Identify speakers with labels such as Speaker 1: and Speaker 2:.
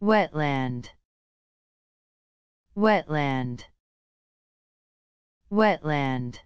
Speaker 1: wetland. Wetland. Wetland.